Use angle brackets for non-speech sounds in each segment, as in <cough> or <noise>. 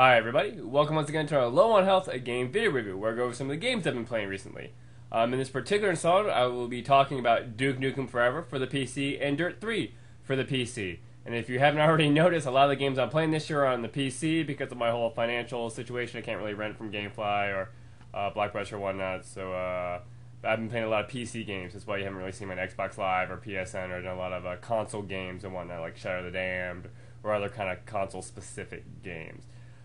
Hi everybody, welcome once again to our Low on Health a game video review where I go over some of the games I've been playing recently. Um, in this particular installment, I will be talking about Duke Nukem Forever for the PC and Dirt 3 for the PC. And if you haven't already <laughs> noticed, a lot of the games I'm playing this year are on the PC because of my whole financial situation. I can't really rent from GameFly or uh, Blockbuster or whatnot, so uh, I've been playing a lot of PC games. That's why you haven't really seen my Xbox Live or PSN or done a lot of uh, console games and whatnot, like Shadow the Damned or other kind of console-specific games.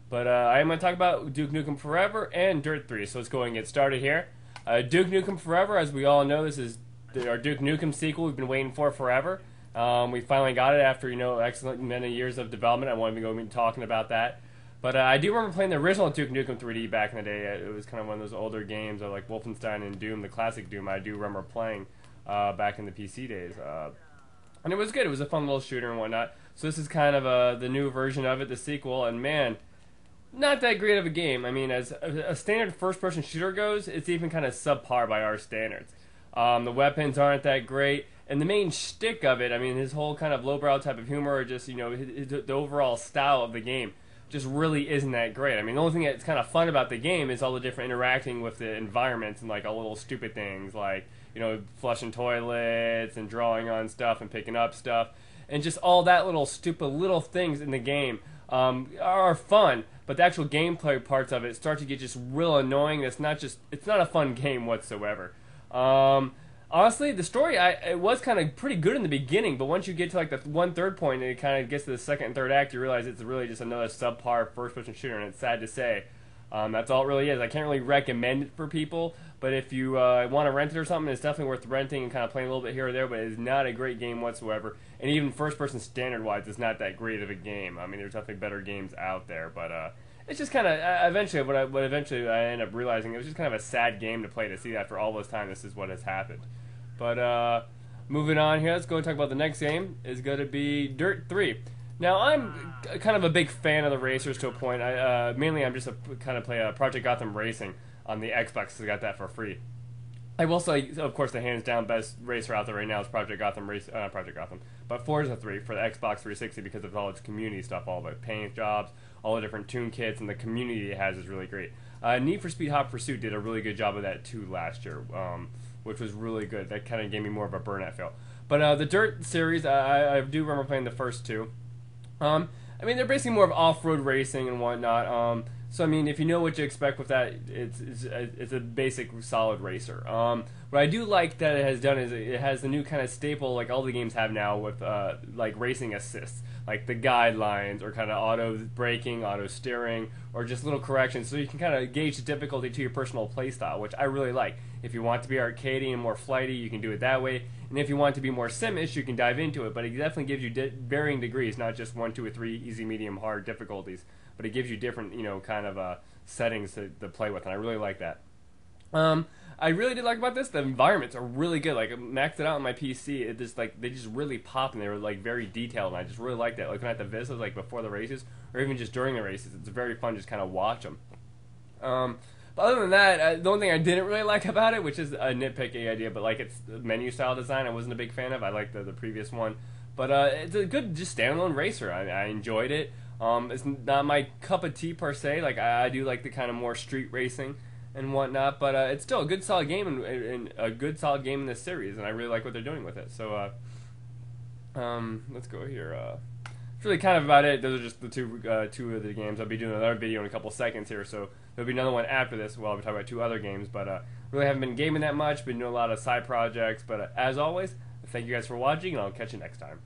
But uh, I am going to talk about Duke Nukem Forever and Dirt 3, so let's go and get started here. Uh, Duke Nukem Forever, as we all know, this is our Duke Nukem sequel we've been waiting for forever. Um, we finally got it after you know excellent many years of development. I won't even go talking about that. But uh, I do remember playing the original Duke Nukem 3D back in the day. It was kind of one of those older games, or like Wolfenstein and Doom, the classic Doom. I do remember playing uh, back in the PC days, uh, and it was good. It was a fun little shooter and whatnot. So this is kind of uh, the new version of it, the sequel, and man not that great of a game. I mean, as a, standard first-person shooter goes, it's even kind of subpar by our standards. Um, the weapons aren't that great, and the main shtick of it, I mean, his whole kind of lowbrow type of humor, or just you know, his, his, the overall style of the game, just really isn't that great. I mean, the only thing that's kind of fun about the game is all the different interacting with the environments and like all little stupid things like you know, flushing toilets and drawing on stuff and picking up stuff, and just all that little stupid little things in the game um, are fun, but the actual gameplay parts of it start to get just real annoying. It's not just it's not a fun game whatsoever. Um, honestly, the story I it was kind of pretty good in the beginning, but once you get to like the one third point and it kind of gets to the second and third act, you realize it's really just another subpar first person shooter, and it's sad to say. Um, that's all it really is. I can't really recommend it for people, but if you uh, want to rent it or something, it's definitely worth renting and kind of playing a little bit here or there. But it is not a great game whatsoever, and even first-person standard-wise, it's not that great of a game. I mean, there's definitely better games out there, but uh, it's just kind of uh, eventually what I what eventually I end up realizing it was just kind of a sad game to play to see that after all this time, this is what has happened. But uh, moving on here, let's go and talk about the next game. Is going to be Dirt Three. Now I'm kind of a big fan of the racers to a point. I uh, mainly I'm just a kind of play a Project Gotham Racing on the Xbox. I got that for free. I will say, of course, the hands down best racer out there right now is Project Gotham Race, uh, Project Gotham, but Forza 3 for the Xbox 360 because of all its community stuff, all the paint jobs, all the different tune kits, and the community it has is really great. Uh, Need for Speed Hot Pursuit did a really good job of that too last year, um, which was really good. That kind of gave me more of a burnout feel. But uh, the Dirt series, I, I do remember playing the first two. Um, I mean, they're basically more of off-road racing and whatnot. Um, so I mean, if you know what you expect with that, it's it's, it's a basic solid racer. Um, what I do like that it has done is it has the new kind of staple like all the games have now with uh, like racing assists, like the guidelines or kind of auto braking, auto steering, or just little corrections, so you can kind of gauge the difficulty to your personal playstyle, which I really like. If you want to be arcadey and more flighty, you can do it that way. And if you want to be more simish, you can dive into it. But it definitely gives you di- varying degrees, not just one, two, or three easy, medium, hard difficulties. But it gives you different, you know, kind of uh, settings to, to play with, and I really like that. Um, I really did like about this. The environments are really good. Like I maxed it out on my PC. It just like they just really pop and they were like very detailed. And I just really like that. Looking at the vistas like before the races or even just during the races, it's very fun just kind of watch them. Um, but other than that, uh, the only thing I didn't really like about it, which is a nitpicky idea, but like its menu style design, I wasn't a big fan of. I liked the, the previous one, but uh, it's a good just standalone racer. I, I enjoyed it. Um, it's not my cup of tea per se. Like I, I do like the kind of more street racing and whatnot, but uh, it's still a good solid game and, and, a good solid game in this series, and I really like what they're doing with it. So, uh, um, let's go here. Uh, that's really kind of about it. Those are just the two uh, two of the games. I'll be doing another video in a couple seconds here, so there'll be another one after this. Well, I'll be talking about two other games, but uh, really haven't been gaming that much. Been doing a lot of side projects, but uh, as always, thank you guys for watching, and I'll catch you next time.